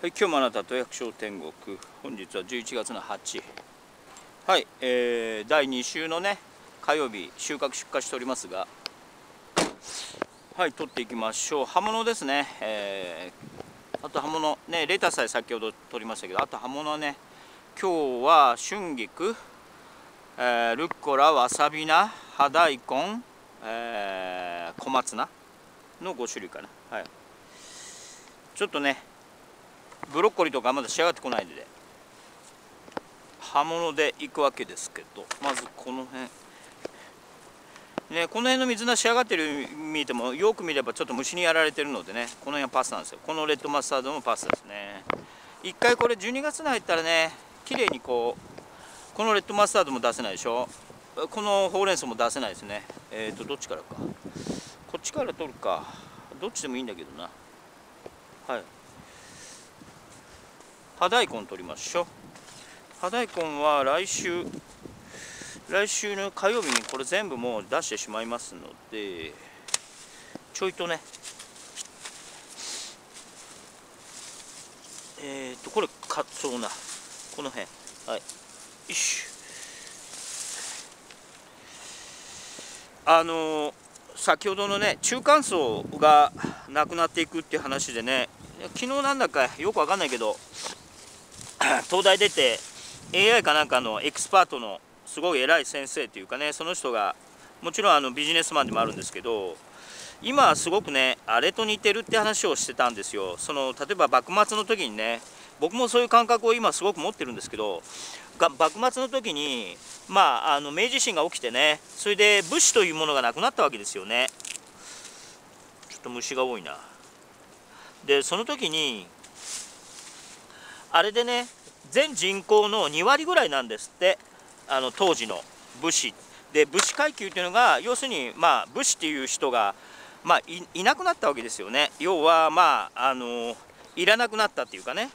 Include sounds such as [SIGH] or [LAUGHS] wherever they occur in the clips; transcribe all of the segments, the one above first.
はい、今日もあなたと役所天国。本日は11月の8はい、えー、第2週のね火曜日収穫出荷しておりますが。はい取っていきましょう。葉物ですね、えー、あと葉物ねレタスさえ先ほど取りましたけどあと葉物ね。今日は春菊、えー、ルッコラわさび菜葉大根、えー、小松菜の5種類かな。はい。ちょっとねブロッコリーとかまだ仕上がってこないので葉物でいくわけですけどまずこの辺。ねこの辺の水菜仕上がってる見てもよく見ればちょっと虫にやられてるのでねこの辺はパスなんですよ。このレッドマスタードもパスですね。一回これ12月に入ったらね綺麗にこうこのレッドマスタードも出せないでしょ。このほうれん草も出せないですね。えっ、ー、とどっちからか。こっちから取るか。どっちでもいいんだけどな。はい。葉大根取りましょう。葉大根は来週来週の火曜日にこれ全部もう出してしまいますのでちょいとねえっ、ー、とこれかそうな。この辺。はい。よしあの、先ほどのね中間層がなくなっていくっていう話でね昨日なんだかよくわかんないけど [CLEARS THROAT] 東大出て AI かなんかのエキスパートのすごい偉い先生というかねその人がもちろんあのビジネスマンでもあるんですけど今はすごくねあれと似てるって話をしてたんですよ。その例えば幕末の時にね僕もそういう感覚を今すごく持ってるんですけど幕末の時にまああの明治維新が起きてねそれで武士というものがなくなったわけですよね。ちょっと虫が多いな。でその時にあれでね全人口の2割ぐらいなんですって。あの当時の武士。で武士階級っていうのが要するにまあ武士っていう人がまあいなくなったわけですよね。要はまああのいらなくなったっていうかね。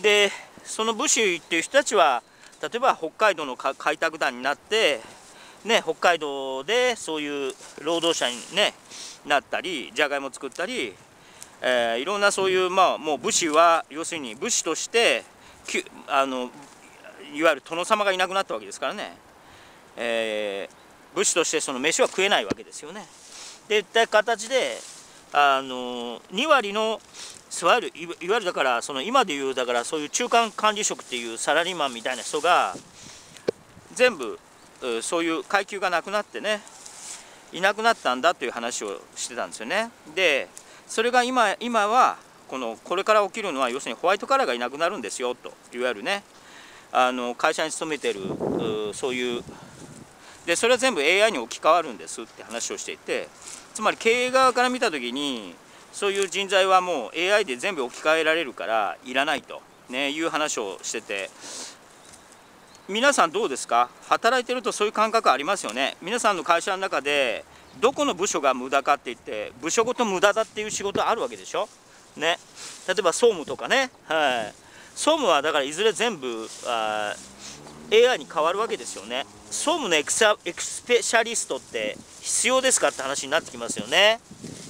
でその武士っていう人たちは例えば北海道の開拓団になってね北海道でそういう労働者に、ね、なったりじゃがいも作ったりえー、いろんなそういうまあもう武士は要するに武士としてあのいわゆる殿様がいなくなったわけですからね、えー、武士としてその飯は食えないわけですよね。でいった形であの2割のいわゆるいわゆるだからその今でいうだからそういう中間管理職っていうサラリーマンみたいな人が全部そういう階級がなくなってねいなくなったんだという話をしてたんですよね。でそれが今今はこのこれから起きるのは要するにホワイトカラーがいなくなるんですよといわゆるね。あの会社に勤めてるそういうでそれは全部 AI に置き換わるんですって話をしていてつまり経営側から見た時にそういう人材はもう AI で全部置き換えられるからいらないと、ね、いう話をしてて。皆さんどうですか？働いてるとそういう感覚ありますよね。皆さんの会社の中でどこの部署が無駄かって言って部署ごと無駄だっていう仕事あるわけでしょ？ね。例えば総務とかね。はい。総務はだからいずれ全部あ AI に変わるわけですよね。総務のエクサエクスペシャリストって必要ですかって話になってきますよね。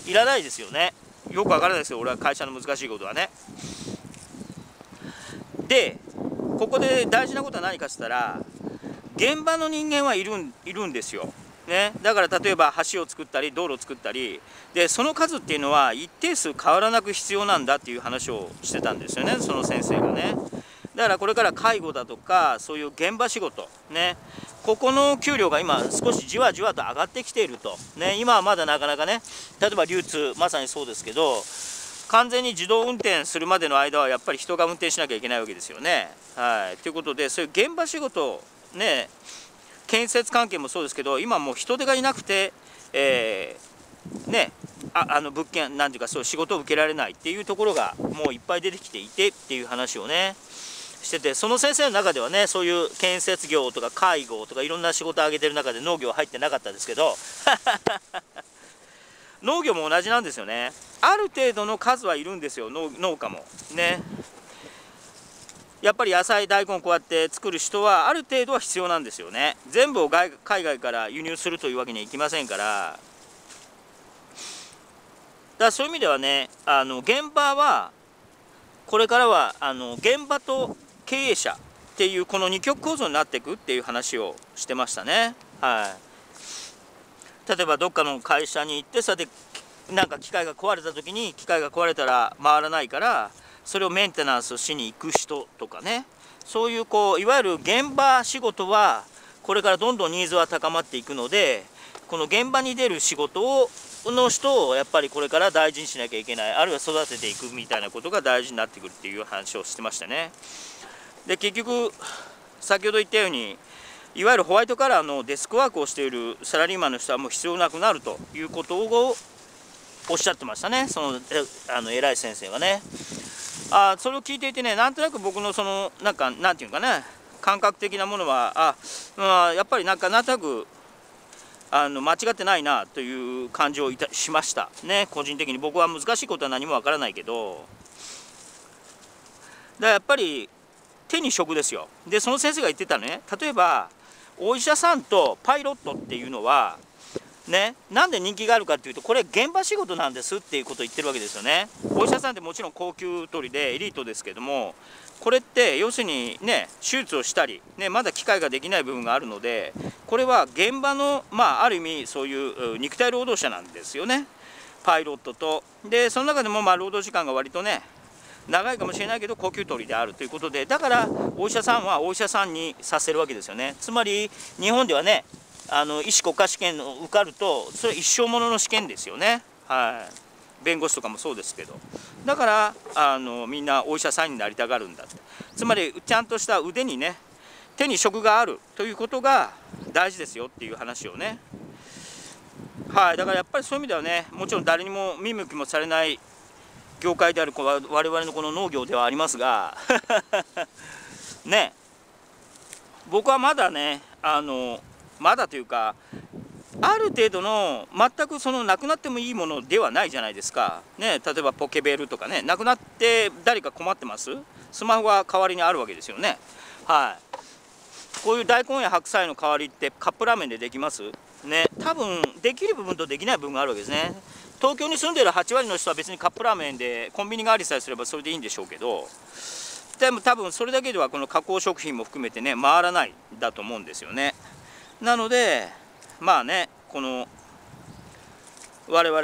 いらないですよね。よくわからないですよ。俺は会社の難しいことはね。でここで大事なことは何かっつったら現場の人間はいるんいるんですよ。ね、だから例えば橋を作ったり道路を作ったり。でその数っていうのは一定数変わらなく必要なんだっていう話をしてたんですよねその先生がね。だからこれから介護だとかそういう現場仕事ね。ここの給料が今少しじわじわと上がってきていると、ね、今はまだなかなかね例えば流通まさにそうですけど完全に自動運転するまでの間はやっぱり人が運転しなきゃいけないわけですよね。はい、ということでそういう現場仕事ね建設関係もそうですけど今もう人手がいなくて、えー、ねああの物件なんていうかそう仕事を受けられないっていうところがもういっぱい出てきていてっていう話をねしててその先生の中ではねそういう建設業とか介護とかいろんな仕事を挙げてる中で農業は入ってなかったですけど [LAUGHS] 農業も同じなんですよね。ある程度の数はいるんですよ農家も。ね。やっぱり野菜大根こうやって作る人はある程度は必要なんですよね。全部を海外から輸入するというわけにはいきませんから。だからそういう意味ではねあの現場はこれからはあの現場と経営者っていうこの二極構造になっていくっていう話をしてましたね。はい、例えばどっかの会社に行ってさてなんか機械が壊れた時に機械が壊れたら回らないからそれをメンテナンスしに行く人とかね。そういうこういわゆる現場仕事はこれからどんどんニーズは高まっていくのでこの現場に出る仕事をの人をやっぱりこれから大事にしなきゃいけない。あるいは育てていくみたいなことが大事になってくるっていう話をしてましたね。で結局先ほど言ったようにいわゆるホワイトカラーのデスクワークをしているサラリーマンの人はもう必要なくなるということをおっしゃってましたね。そのあの偉い先生がね。あそれを聞いていてねなんとなく僕のそのなんかなんていうかね感覚的なものはあ、まあ、やっぱりなんかなんとなくあの間違ってないなという感じをいたしました。ね個人的に。僕は難しいことは何もわからないけど。だからやっぱり手に職ですよ。でその先生が言ってたね。例えばお医者さんとパイロットっていうのはね、なんで人気があるかっていうとこれ現場仕事なんですっていうことを言ってるわけですよね。お医者さんってもちろん高級取りでエリートですけどもこれって要するにね手術をしたり、ね、まだ機械ができない部分があるのでこれは現場のまあある意味そういう肉体労働者なんですよね。パイロットと。でその中でもまあ労働時間が割とね長いかもしれないけど高級取りであるということで。だからお医者さんはお医者さんにさせるわけですよね。つまり日本ではねあの医師国家試験を受かるとそれ一生ものの試験ですよね。はい。弁護士とかもそうですけど。だからあのみんなお医者さんになりたがるんだって。つまりちゃんとした腕にね手に職があるということが大事ですよっていう話をね。はい。だからやっぱりそういう意味ではねもちろん誰にも見向きもされない業界である我々のこの農業ではありますが。[LAUGHS] ね。僕はまだねあのまだというかある程度の全くそのなくなってもいいものではないじゃないですか、ね、例えばポケベルとかねなくなって誰か困ってます？スマホが代わりにあるわけですよね。はい。こういう大根や白菜の代わりってカップラーメンでできます？ね多分できる部分とできない部分があるわけですね。東京に住んでる8割の人は別にカップラーメンでコンビニがありさえすればそれでいいんでしょうけどでも多分それだけではこの加工食品も含めてね回らないだと思うんですよね。なのでまあねこの我々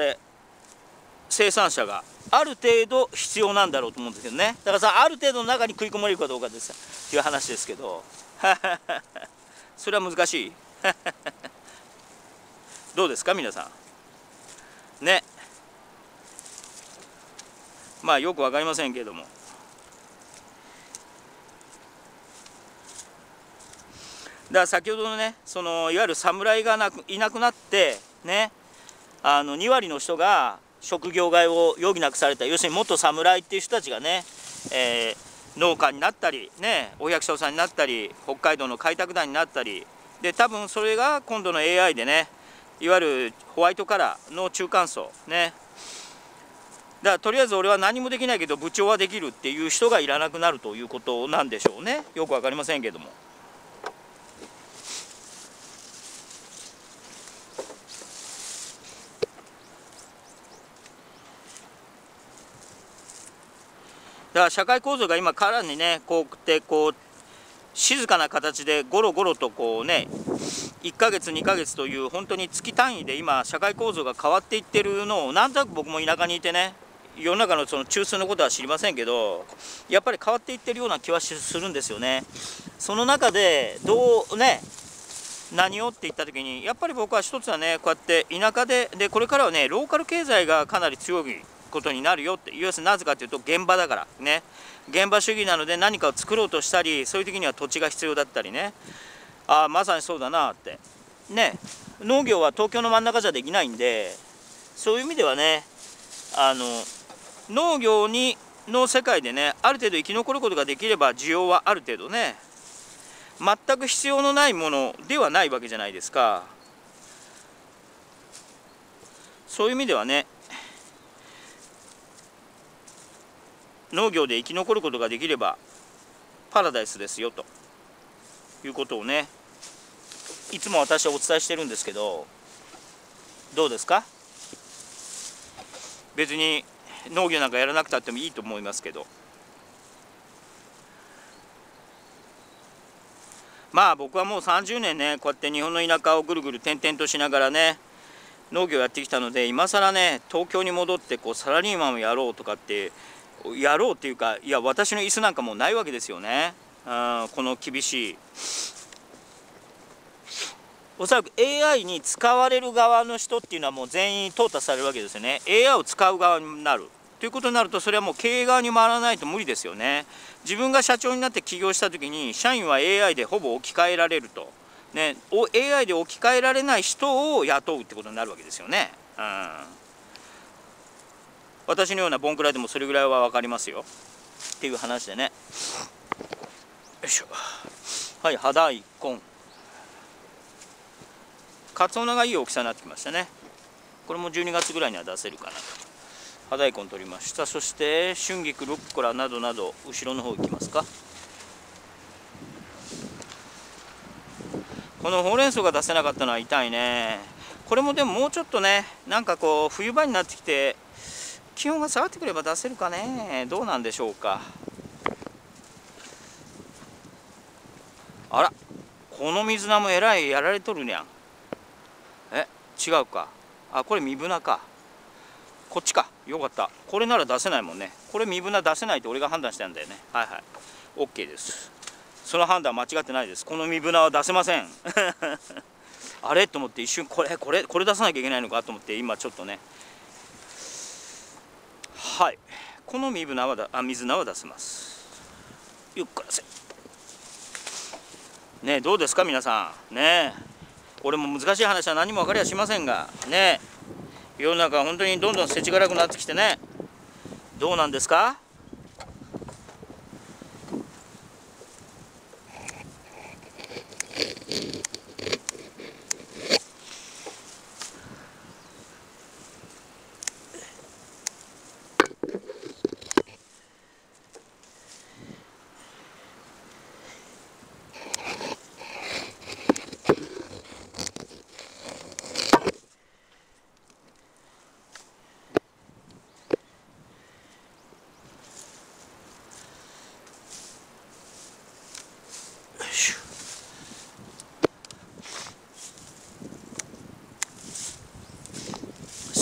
生産者がある程度必要なんだろうと思うんですけどね。だからさある程度の中に食い込まれるかどうかですっていう話ですけど。[LAUGHS] それは難しい。[LAUGHS] どうですか皆さん？ね。まあよく分かりませんけれども。だから先ほどのねそのいわゆる侍がなくいなくなってねあの2割の人が職業外を余儀なくされた。要するに元侍っていう人たちがね、えー、農家になったりねお百姓さんになったり北海道の開拓団になったりで多分それが今度の AI でねいわゆるホワイトカラーの中間層ね。だからとりあえず俺は何もできないけど部長はできるっていう人がいらなくなるということなんでしょうね。よく分かりませんけども。だから社会構造が今からにねこうってこう静かな形でゴロゴロとこうね1ヶ月2ヶ月という本当に月単位で今社会構造が変わっていってるのをなんとなく僕も田舎にいてね世の中のその中枢のことは知りませんけどやっぱり変わっていってるような気はするんですよね。その中でどうね何をって言った時にやっぱり僕は一つはねこうやって田舎ででこれからはねローカル経済がかなり強いことになるよって要するになぜかというと現場だからね。現場主義なので何かを作ろうとしたりそういう時には土地が必要だったりね。ああまさにそうだなって。ね。農業は東京の真ん中じゃできないんでそういう意味ではねあの農業にの世界でねある程度生き残ることができれば需要はある程度ね全く必要のないものではないわけじゃないですか。そういう意味ではね農業で生き残ることができればパラダイスですよということをねいつも私はお伝えしてるんですけどどうですか？別に農業なんかやらなくたってもいいと思いますけど。まあ僕はもう30年ねこうやって日本の田舎をぐるぐる転々としながらね農業やってきたので今更ね東京に戻ってこうサラリーマンをやろうとかってやろうっていうかいや私の椅子なんかもうないわけですよね、うん、この厳しい。おそらく AI に使われる側の人っていうのはもう全員淘汰されるわけですよね。AI を使う側になる。ということになるとそれはもう経営側に回らないと無理ですよね。自分が社長になって起業した時に社員は AI でほぼ置き換えられると、ね、AI で置き換えられない人を雇うってことになるわけですよね、うん、私のようなボンクラでもそれぐらいは分かりますよ。っていう話でね。よいしょ。はい葉大根。カツオナがいい大きさになってきましたね。これも12月ぐらいには出せるかなと。葉大根取りました。そして春菊ルッコラなどなど後ろの方行きますか。このほうれん草が出せなかったのは痛いね。これもでももうちょっとねなんかこう冬場になってきて気温が下がってくれば出せるかね。どうなんでしょうか。あらこの水菜もえらいやられとるにゃん。え違うか。あこれ三ブナか。こっちか。よかった。これなら出せないもんね。これ身分出せないって俺が判断したんだよね。はいはい。OK です。その判断間違ってないです。この身分は出せません。[LAUGHS] あれ？と思って一瞬これこれこれ出さなきゃいけないのか？と思って今ちょっとね。はい。この身分はだあ水菜は出せます。ゆっくらせ。ねどうですか皆さん。ね俺も難しい話は何も分かりはしませんが。ね世の中本当にどんどん世知辛くなってきてね。どうなんですか？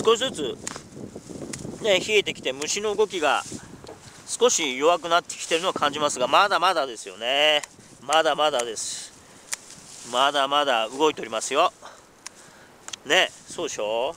少しずつ、ね、冷えてきて虫の動きが少し弱くなってきてるのを感じますがまだまだですよね。まだまだです。まだまだ動いておりますよ。ねそうでしょ？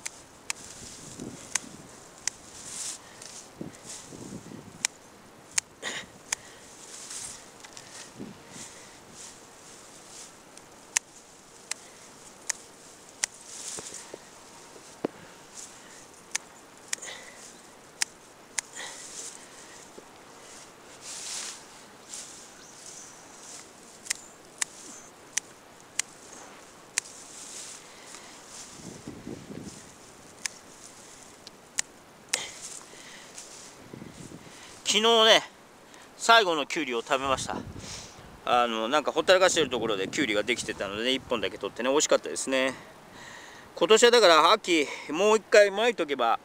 昨日ね最後のきゅうりを食べました。あのなんかほったらかしてるところできゅうりができてたので、ね、1本だけ取ってね美味しかったですね。今年はだから秋もう一回巻いとけば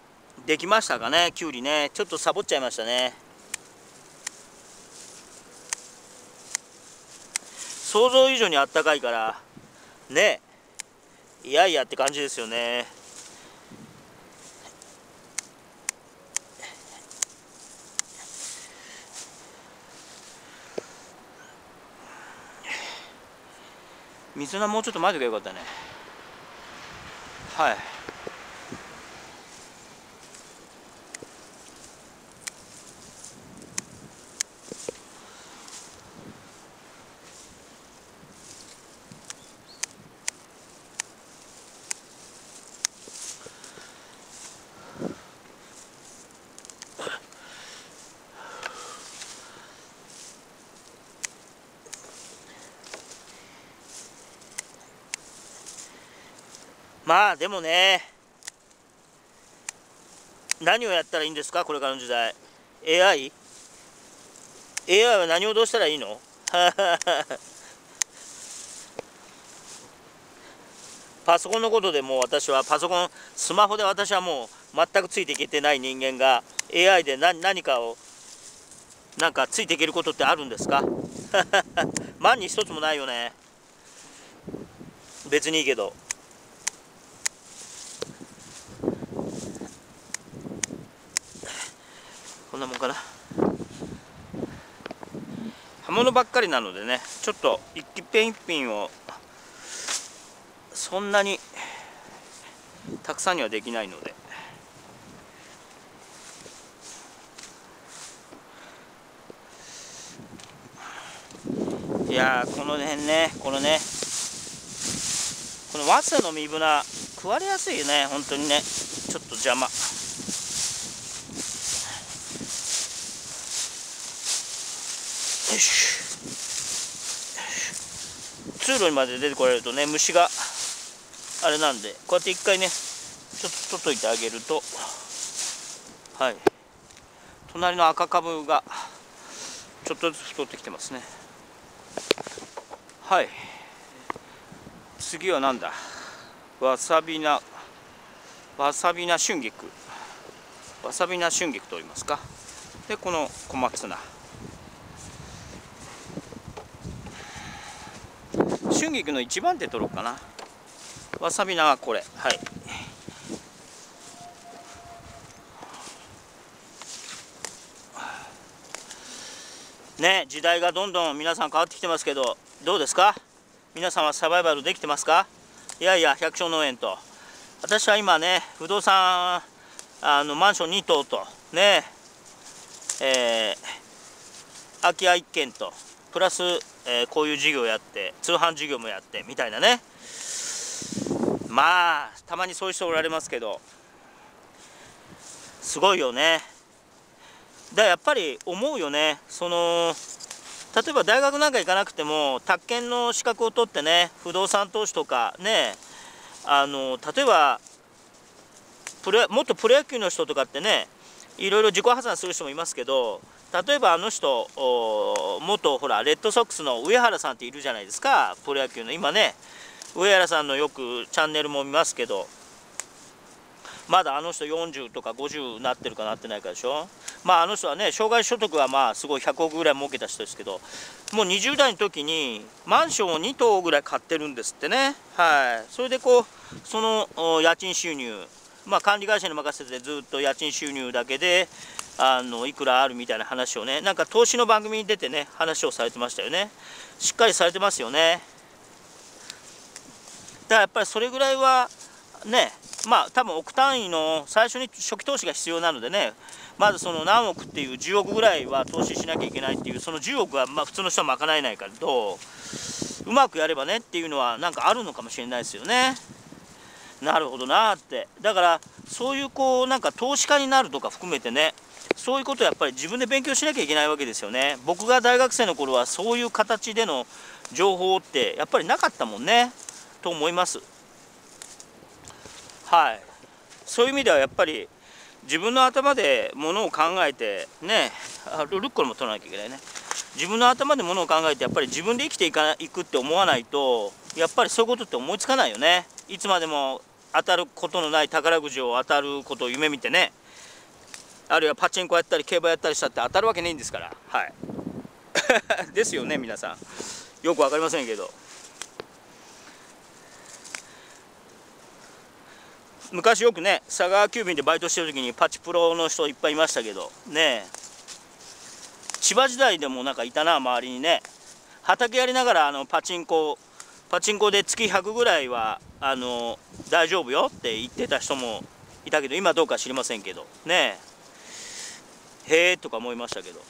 できましたかねきゅうりね。ちょっとサボっちゃいましたね。想像以上にあったかいからね。いやいやって感じですよね。水菜もうちょっと待てよかったね。はい。まあでもね何をやったらいいんですか？これからの時代。AI?AI AI は何をどうしたらいいの？[LAUGHS] パソコンのことでもう私はパソコンスマホで私はもう全くついていけてない人間が AI で何何かをなんかついていけることってあるんですか？[LAUGHS] 万に一つもないよね。別にいいけど。こんなもんかな。刃物ばっかりなのでねちょっと一品一品をそんなにたくさんにはできないので。いやこの辺ねこのねこの早稲の身ぶな食われやすいよね本当にね。ちょっと邪魔。通路にまで出てこられるとね虫があれなんでこうやって一回ねちょっと取っといてあげるとはい。隣の赤かぶがちょっとずつ太ってきてますね。はい。次は何だ？わさびなわさびな春菊。わさびな春菊と言いますか。でこの小松菜。春菊の一番手取ろうかな。わさび菜はこれ。はい。ね時代がどんどん皆さん変わってきてますけどどうですか？皆さんはサバイバルできてますか？いやいや百姓農園と。私は今ね不動産あのマンション2棟と。ねえー、空き家1軒と。プラス、えー、こういう事業やって通販事業もやってみたいなね。まあたまにそういう人おられますけどすごいよね。だからやっぱり思うよね。その例えば大学なんか行かなくても宅建の資格を取ってね不動産投資とかねあの例えばプロもっとプロ野球の人とかってねいろいろ自己破産する人もいますけど例えばあの人元ほらレッドソックスの上原さんっているじゃないですか。プロ野球の。今ね上原さんのよくチャンネルも見ますけど。まだあの人40とか50なってるかなってないかでしょ。まああの人はね障害所得はまあすごい100億ぐらい儲けた人ですけど。もう20代の時にマンションを2棟ぐらい買ってるんですってね。はい。それでこうその家賃収入。まあ管理会社に任せてずっと家賃収入だけであのいくらあるみたいな話をねなんか投資の番組に出てね話をされてましたよね。しっかりされてますよね。だからやっぱりそれぐらいはねまあ多分億単位の最初に初期投資が必要なのでねまずその何億っていう10億ぐらいは投資しなきゃいけないっていうその10億はま普通の人は賄えないからとうまくやればねっていうのはなんかあるのかもしれないですよね。なるほどなって。だからそういうこうなんか投資家になるとか含めてねそういうことをやっぱり自分で勉強しなきゃいけないわけですよね。僕が大学生の頃はそういう形での情報ってやっぱりなかったもんね。と思います。はい。そういう意味ではやっぱり自分の頭でものを考えてねあルッコラも取らなきゃいけないね。自分の頭でものを考えてやっぱり自分で生きていかいくって思わないとやっぱりそういうことって思いつかないよね。いつまでも当たることのない宝くじを当たることを夢見てね。あるいはパチンコやったり競馬やったりしたって当たるわけないんですから。はい。[LAUGHS] ですよね皆さん。よく分かりませんけど。昔よくね佐川急便でバイトしてる時にパチプロの人いっぱいいましたけど。ね千葉時代でもなんかいたな周りにね。畑やりながらあのパチンコパチンコで月100ぐらいはあの大丈夫よって言ってた人もいたけど今どうか知りませんけど。ねえ。へえとか思いましたけど。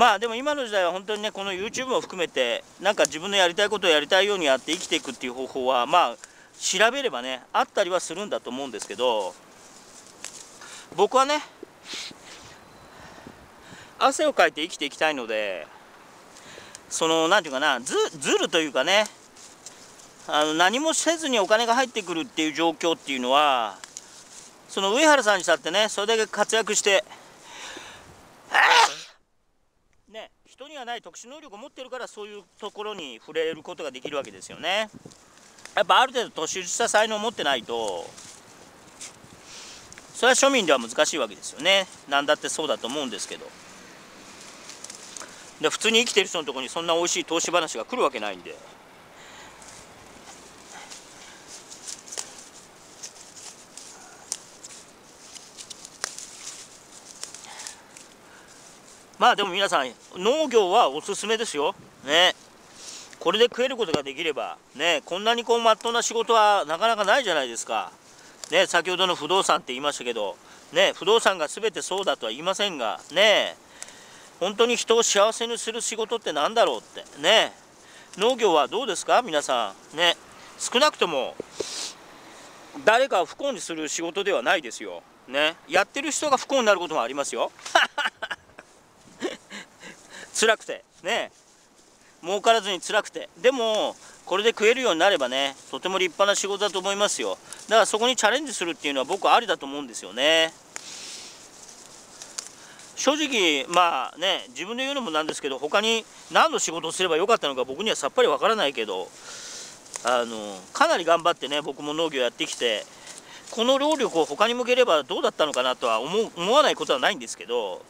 まあでも今の時代は本当にねこの YouTube も含めてなんか自分のやりたいことをやりたいようにやって生きていくっていう方法はまあ調べればねあったりはするんだと思うんですけど僕はね汗をかいて生きていきたいのでその何て言うかなずずるというかねあの何もせずにお金が入ってくるっていう状況っていうのはその上原さんにしたってねそれだけ活躍してね人にはない特殊能力を持ってるからそういうところに触れることができるわけですよね。やっぱある程度突出した才能を持ってないとそれは庶民では難しいわけですよね。何だってそうだと思うんですけど。で普通に生きてる人のとこにそんな美味しい投資話が来るわけないんで。まあでも皆さん農業はおすすめですよ。ね。これで食えることができればね。こんなにこうまっとうな仕事はなかなかないじゃないですか。ね。先ほどの不動産って言いましたけどね。不動産が全てそうだとは言いませんがね。本当に人を幸せにする仕事って何だろうってね。農業はどうですか？皆さん。ね。少なくとも誰かを不幸にする仕事ではないですよ。ね。やってる人が不幸になることもありますよ。[LAUGHS] 辛くて。ね。儲からずに辛くて。でもこれで食えるようになればねとても立派な仕事だと思いますよ。だからそこにチャレンジするっていうのは僕はありだと思うんですよね。正直まあね自分で言うのもなんですけど他に何の仕事をすればよかったのか僕にはさっぱりわからないけどあのかなり頑張ってね僕も農業やってきてこの労力を他に向ければどうだったのかなとは思わないことはないんですけど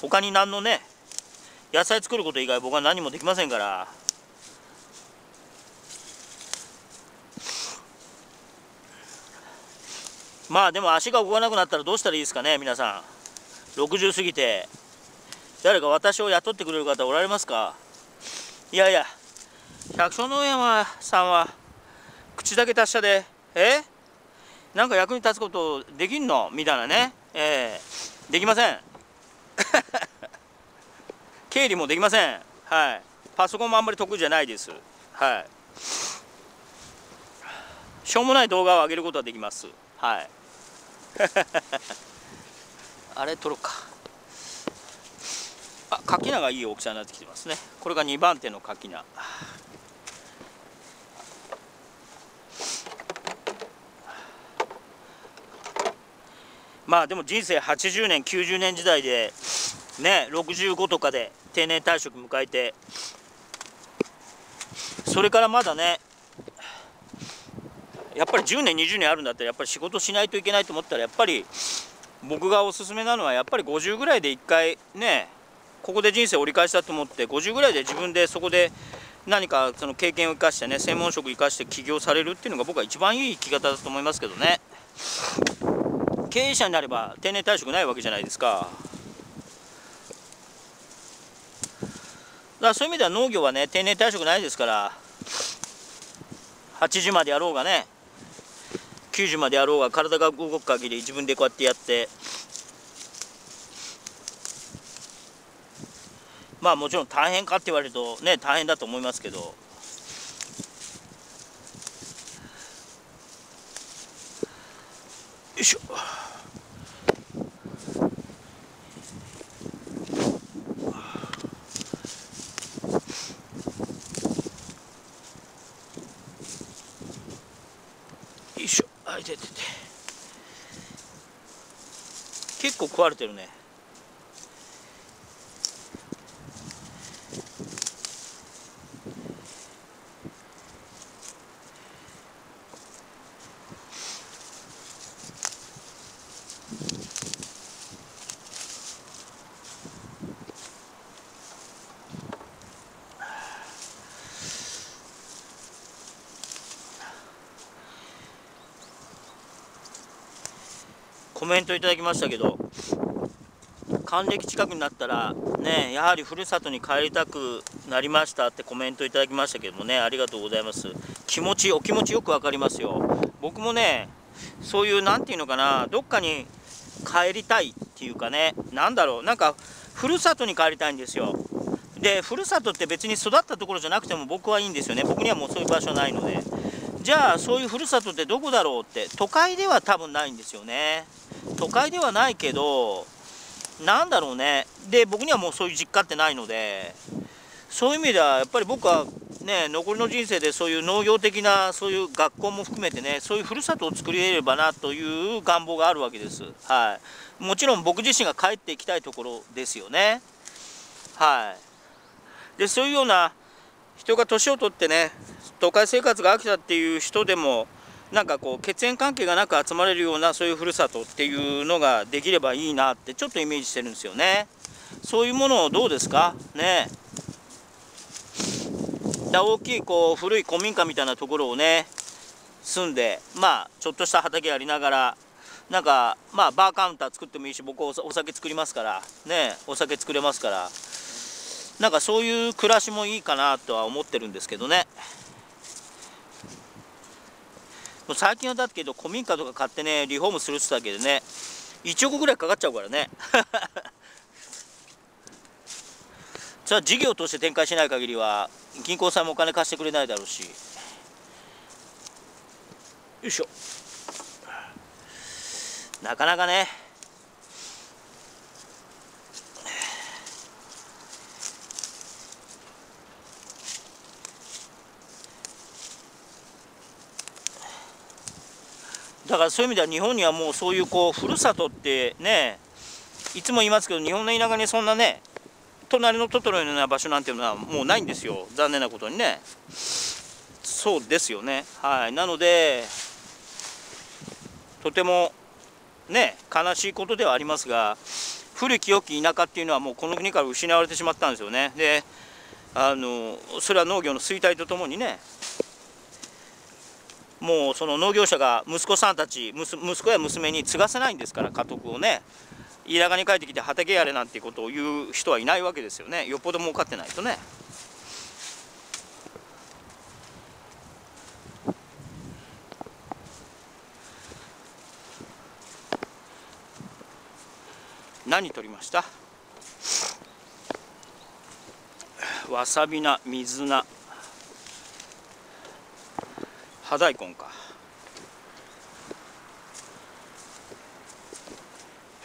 他に何のね野菜作ること以外僕は何もできませんから。まあでも足が動かなくなったらどうしたらいいですかね皆さん。60過ぎて。誰か私を雇ってくれる方おられますか？いやいや百姓農山さんは口だけ達者でえ？なんか役に立つことできんの？みたいなね。えー、できません。経理もできません。はい。パソコンもあんまり得意じゃないです。はい。しょうもない動画を上げることはできます。はい。[LAUGHS] あれ撮ろうか。あ柿菜がいい大きさになってきてますね。これが2番手の柿菜まあでも人生80年90年時代でね65とかで定年退職迎えてそれからまだねやっぱり10年20年あるんだったらやっぱり仕事しないといけないと思ったらやっぱり僕がおすすめなのはやっぱり50ぐらいで1回ねここで人生折り返したと思って50ぐらいで自分でそこで何かその経験を生かしてね専門職生かして起業されるっていうのが僕は一番いい生き方だと思いますけどね。経営者になれば定年退職ないわけじゃないですか。からそういう意味では農業はね定年退職ないですから80までやろうがね90までやろうが体が動く限り自分でこうやってやってまあもちろん大変かって言われるとね大変だと思いますけどよいしょ。いててて。結構食われてるね。コメントいただきましたけど還暦近くになったらねやはりふるさとに帰りたくなりましたってコメントいただきましたけどもねありがとうございます。気持ちお気持ちよく分かりますよ。僕もねそういう何て言うのかなどっかに帰りたいっていうかね何だろうなんかふるさとに帰りたいんですよ。でふるさとって別に育ったところじゃなくても僕はいいんですよね。僕にはもうそういう場所ないので。じゃあそういうふるさとってどこだろうって都会では多分ないんですよね。都会ではないけどなんだろうね。で僕にはもうそういう実家ってないのでそういう意味ではやっぱり僕はね残りの人生でそういう農業的なそういう学校も含めてねそういうふるさとを作り得ればなという願望があるわけです。はい。もちろん僕自身が帰っていきたいところですよね。はい。でそういうような人が年を取ってね都会生活が飽きたっていう人でもなんかこう血縁関係がなく集まれるようなそういうふるさとっていうのができればいいなってちょっとイメージしてるんですよね。そういうものをどうですか？ね。だ大きいこう古い古民家みたいなところをね住んでまあちょっとした畑やりながらなんかまあバーカウンター作ってもいいし僕お酒作りますからねお酒作れますからなんかそういう暮らしもいいかなとは思ってるんですけどね。最近はだけど古民家とか買ってねリフォームするって言っただけでね1億ぐらいかかっちゃうからね。それは事業として展開しない限りは銀行さんもお金貸してくれないだろうし。よいしょ。なかなかねだからそういう意味では日本にはもうそういうこうふるさとってねいつも言いますけど日本の田舎にそんなね隣のトトロのような場所なんていうのはもうないんですよ。残念なことにね。そうですよね。はい。なのでとてもね悲しいことではありますが古き良き田舎っていうのはもうこの国から失われてしまったんですよね。であのそれは農業の衰退とともにねもうその農業者が息子さんたち息子や娘に継がせないんですから家督をね。田舎に帰ってきて畑やれなんていうことを言う人はいないわけですよね。よっぽど儲かってないとね。何取りました？わさび菜水菜。葉大根か。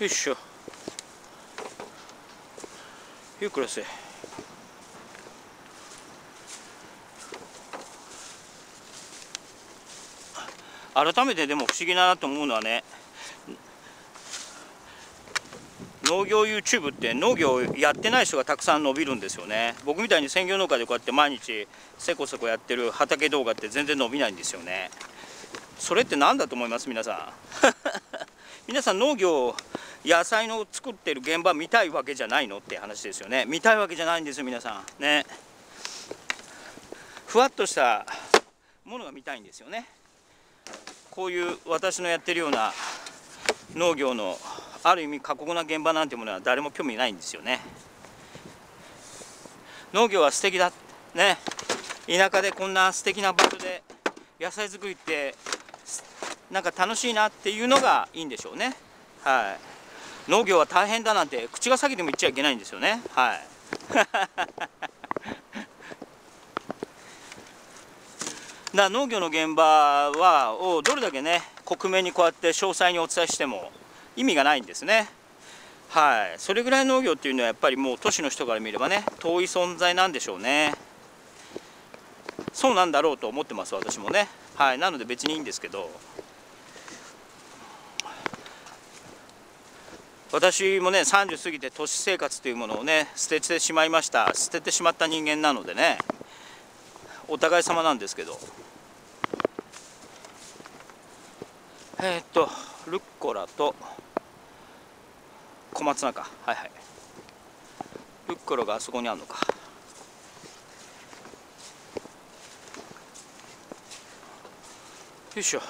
よいしょ。ゆっくらせ。改めてでも不思議だなと思うのはね農業 YouTube って農業やってない人がたくさん伸びるんですよね。僕みたいに専業農家でこうやって毎日せこせこやってる畑動画って全然伸びないんですよね。それって何だと思います？皆さん。[LAUGHS] 皆さん農業野菜の作ってる現場見たいわけじゃないのって話ですよね。見たいわけじゃないんですよ皆さん。ね。ふわっとしたものが見たいんですよね。こういう私のやってるような農業のある意味過酷な現場なんてものは誰も興味ないんですよね。農業は素敵だ。ね。田舎でこんな素敵な場所で野菜作りってなんか楽しいなっていうのがいいんでしょうね。はい。農業は大変だなんて口が裂けても言っちゃいけないんですよね。はい。[LAUGHS] だ農業の現場はをどれだけね克明にこうやって詳細にお伝えしても意味がないんですね。はい。それぐらい農業っていうのはやっぱりもう都市の人から見ればね遠い存在なんでしょうね。そうなんだろうと思ってます私もね。はい。なので別にいいんですけど。私もね30過ぎて都市生活というものをね捨ててしまいました。捨ててしまった人間なのでね。お互い様なんですけど。えー、っとルッコラと小松菜かはいはい。ルッコロがあそこにあるのか。よいしょ。